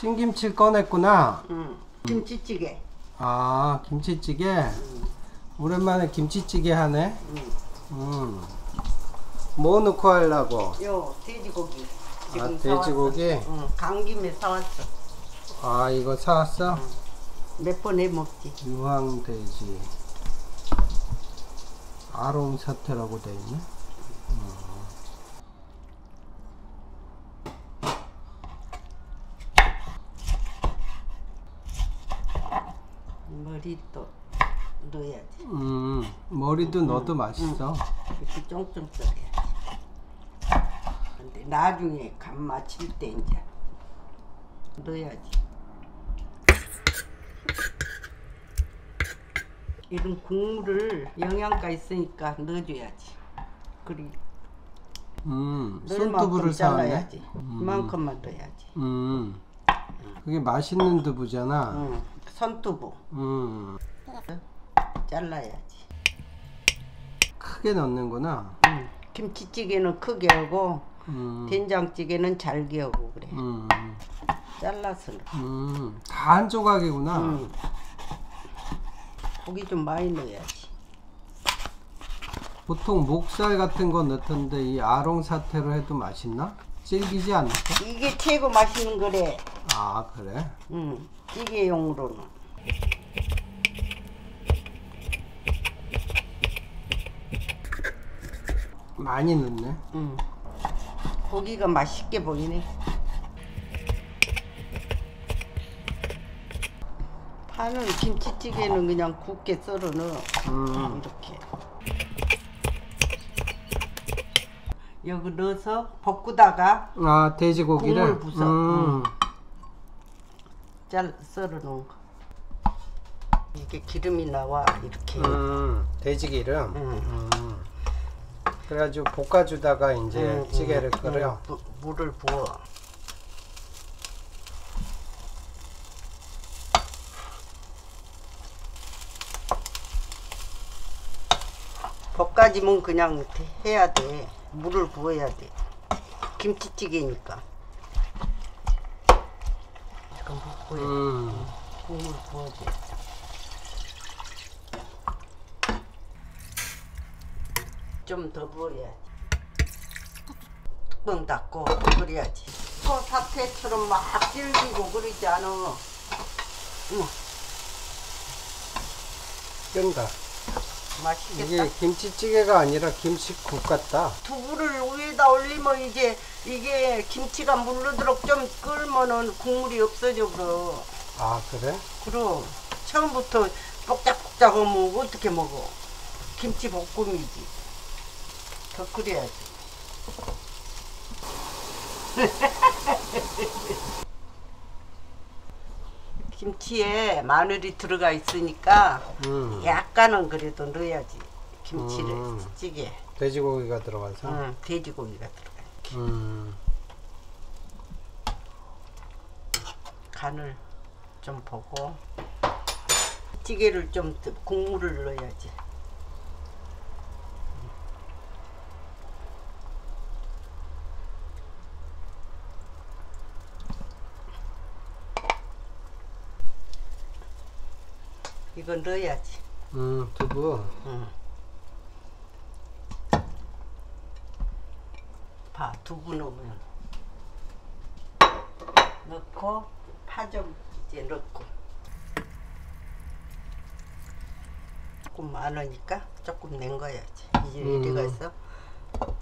김치를 꺼냈구나. 응. 김치찌개. 아, 김치찌개. 오랜만에 김치찌개 하네. 응. 음. 뭐 넣고 하려고? 요 돼지고기. 아, 지금 돼지고기? 응. 간 김에 사왔어. 아, 이거 사왔어? 몇번 해 먹지. 유황돼지. 아롱 사태라고 돼 있네. 머리 또 넣어야지. 음, 머리도 넣어도 맛있어. 이렇게 쫑쫑 썰어야지. 근데 나중에 간 맞힐 때 이제 넣어야지. 이런 국물을 영양가 있으니까 넣어줘야지. 그리 음, 넣을 손두부를 사왔네. 잘라야지. 그만큼만 넣어야지. 음, 그게 맛있는 두부잖아. 응. 손두부 음, 잘라야지. 크게 넣는구나. 응. 김치찌개는 크게 하고 음, 된장찌개는 잘게 하고 그래. 음, 잘라서. 음, 다 한 조각이구나. 응. 고기 좀 많이 넣어야지. 보통 목살 같은 거 넣던데 이 아롱 사태로 해도 맛있나? 질기지 않을까? 이게 최고 맛있는 거래. 아 그래? 응. 찌개용으로는. 많이 넣네. 응. 고기가 맛있게 보이네. 파는 김치찌개는 그냥 굵게 썰어 넣어. 음, 이렇게. 여기 넣어서 볶다가 아 돼지고기를. 국물 부숴. 음, 잘 썰어 놓은 거. 이게 기름이 나와 이렇게. 음, 돼지 기름. 응. 음. 그래가지고 볶아주다가 이제 응, 찌개를 응, 끓여. 응, 부- 물을 부어. 볶아지면 그냥 해야 돼. 물을 부어야 돼. 김치찌개니까. 부어. 음, 국물 부어줘. 좀더 부어야지. 뚜껑 닫고 끓여야지. 소 사태처럼 막 질기고 그러지 않아. 어머, 끈다. 맛있겠다. 이게 김치찌개가 아니라 김치국 같다. 두부를 위에다 올리면 이제 이게 김치가 물르도록 좀 끓으면은 국물이 없어져 버려. 아 그래? 그럼 처음부터 복작복작 하면 어떻게 먹어? 김치 볶음이지. 더 끓여야지. 김치에 마늘이 들어가 있으니까 음, 약간은 그래도 넣어야지. 김치를 음. 찌개. 돼지고기가 들어가서. 응, 돼지고기가 들어가. 음, 간을 좀 보고 찌개를 좀 더- 국물을 넣어야지. 이거 넣어야지. 음, 두부. 응. 봐, 두부 넣으면 넣고 파 좀 이제 넣고 조금 많으니까 조금 낸 거야지. 이제 음. 있어.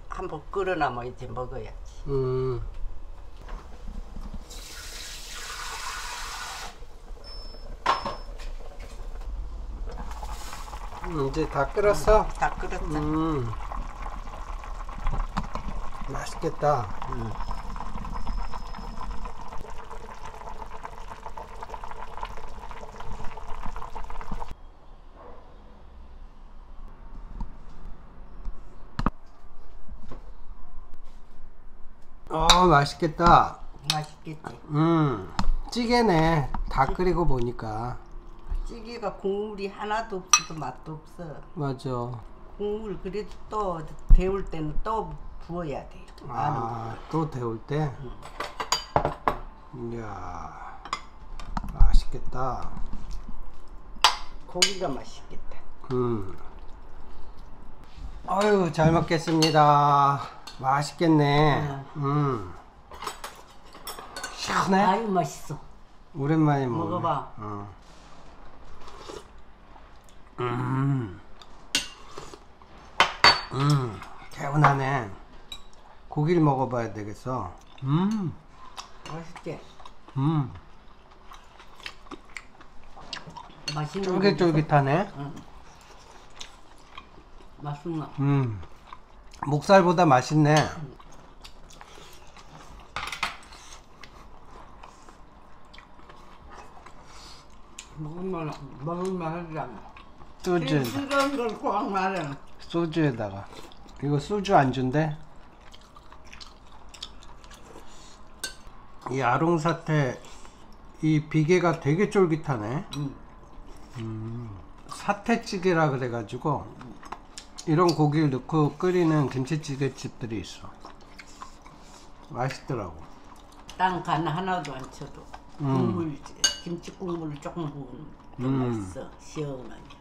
한번 끓어나면 이제 먹어야지. 음, 이제 다 끓었어. 다 끓었어. 음, 맛있겠다. 어, 맛있겠다. 맛있겠지. 음, 찌개네. 다 끓이고 보니까. 찌개가 국물이 하나도 없어도 맛도 없어. 맞아. 국물 그래도 또 데울 때는 또 부어야 돼. 아, 또 데울 때? 이야. 맛있겠다. 고기가 맛있겠다. 음. 아유, 잘 먹겠습니다. 맛있겠네. 음. 시원해? 아유 맛있어. 오랜만에 먹네. 먹어봐. 어. 음. 음. 개운하네. 고기를 먹어봐야 되겠어. 음. 맛있지? 음. 맛있는 거 쫄깃쫄깃하네. 맛있나? 음. 목살보다 맛있네. 먹으면 먹을만 하잖아. 소주에다. 쓰던 걸꽉 말해. 소주에다가. 이거 소주 안주인데? 이 아롱사태 이 비계가 되게 쫄깃하네. 음, 사태찌개라 그래가지고 이런 고기를 넣고 끓이는 김치찌개 집들이 있어. 맛있더라고. 땅간 하나도 안 쳐도 국물 김치 국물을 조금 부으면 더 음. 맛있어 시원하게.